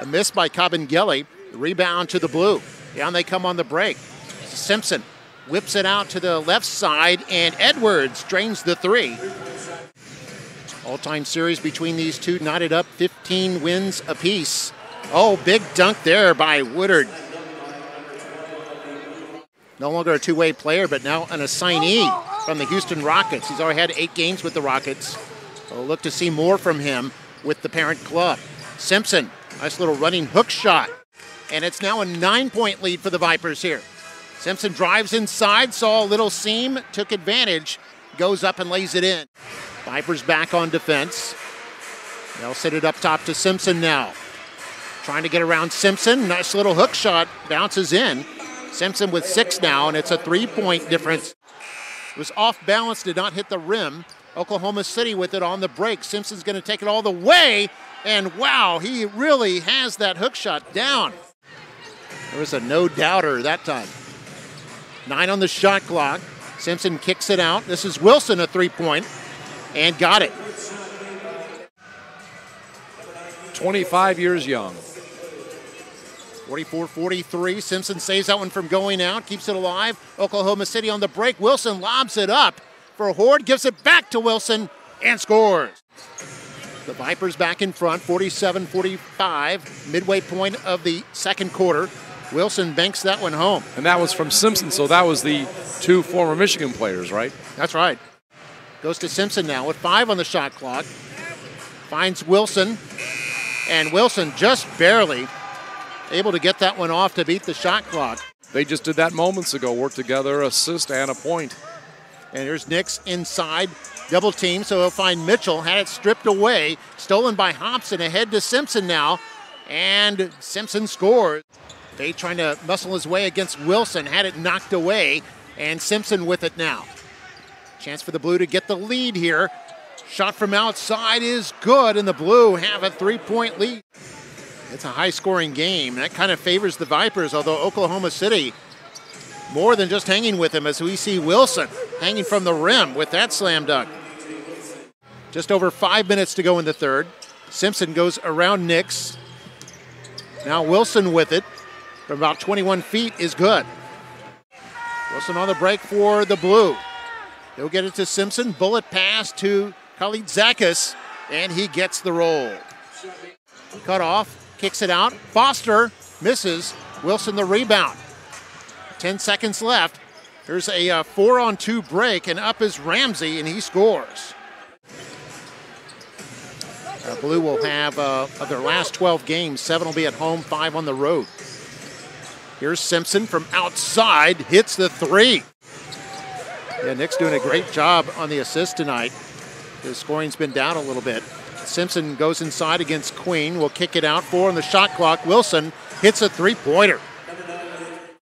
A miss by Kabengele. Rebound to the blue. Down they come on the break. Simpson whips it out to the left side, and Edwards drains the three. All time series between these two knotted up 15 wins apiece. Oh, big dunk there by Woodard. No longer a two way player, but now an assignee from the Houston Rockets. He's already had eight games with the Rockets. We'll look to see more from him with the parent club. Simpson, nice little running hook shot. And it's now a nine point lead for the Vipers here. Simpson drives inside, saw a little seam, took advantage, goes up and lays it in. Vipers back on defense. They'll set it up top to Simpson now. Trying to get around Simpson. Nice little hook shot, bounces in. Simpson with six now, and it's a three point difference. It was off balance, did not hit the rim. Oklahoma City with it on the break. Simpson's going to take it all the way, and wow, he really has that hook shot down. There was a no doubter that time. Nine on the shot clock. Simpson kicks it out. This is Wilson, a three point, and got it. 25 years young. 44 43. Simpson saves that one from going out, keeps it alive. Oklahoma City on the break. Wilson lobs it up for Hoard, gives it back to Wilson, and scores. The Vipers back in front, 47 45, midway point of the second quarter. Wilson banks that one home. And that was from Simpson, so that was the two former Michigan players, right? That's right. Goes to Simpson now with five on the shot clock. Finds Wilson, and Wilson just barely able to get that one off to beat the shot clock. They just did that moments ago, worked together, assist and a point. And here's Nix inside, double team, so he'll find Mitchell. Had it stripped away, stolen by Hobson, ahead to Simpson now, and Simpson scores. They trying to muscle his way against Wilson, had it knocked away, and Simpson with it now. Chance for the Blue to get the lead here. Shot from outside is good, and the Blue have a three point lead. It's a high scoring game. That kind of favors the Vipers, although Oklahoma City more than just hanging with him as we see Wilson hanging from the rim with that slam dunk. Just over five minutes to go in the third. Simpson goes around Nix. Now Wilson with it from about 21 feet is good. Wilson on the break for the blue. He'll get it to Simpson. Bullet pass to Kalaitzakis, and he gets the roll. Cut off, kicks it out. Foster misses. Wilson the rebound. 10 seconds left. There's a uh, four on two break, and up is Ramsey, and he scores. Uh, Blue will have, uh, of their last 12 games, seven will be at home, five on the road. Here's Simpson from outside, hits the three. Yeah, Nick's doing a great job on the assist tonight. His scoring's been down a little bit. Simpson goes inside against Queen. Will kick it out. Four on the shot clock. Wilson hits a three pointer.